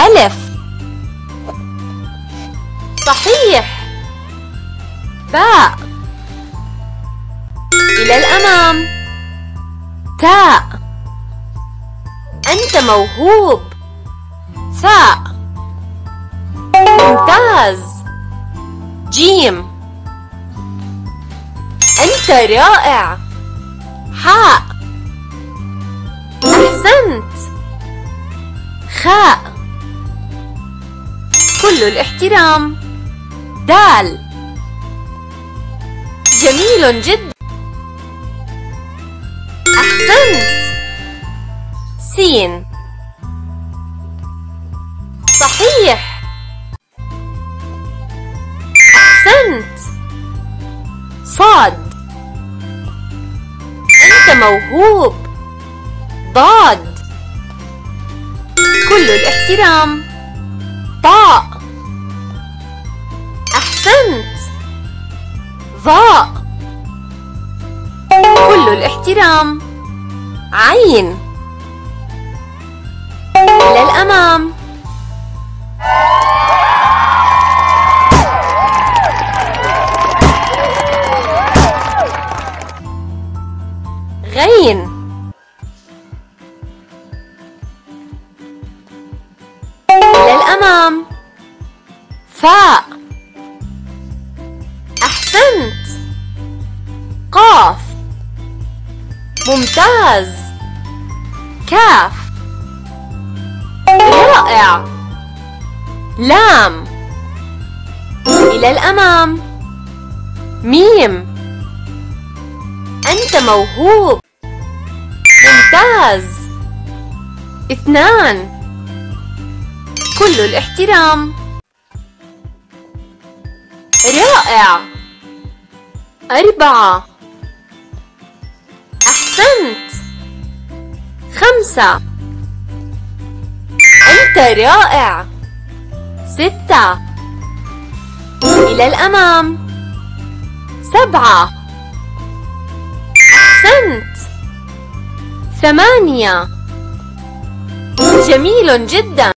ألف. صحيح. باء. إلى الأمام. تاء. أنت موهوب. ثاء. ممتاز. جيم. أنت رائع. حاء. أحسنت. كل الاحترام. دال. جميل جدا. أحسنت سين. صحيح. أحسنت. صاد. أنت موهوب. ضاد. كل الاحترام. طاء. أحسنت. ظاء كل الاحترام. عين. إلى الأمام غين. الأمام فاء أحسنت. قاف. ممتاز. كاف. رائع. لام. إلى الأمام. ميم. أنت موهوب. ممتاز. اثنان. كل الاحترام. رائع. أربعة. أحسنت. خمسة. أنت رائع. ستة. إلى الأمام. سبعة. أحسنت. ثمانية. جميل جدا.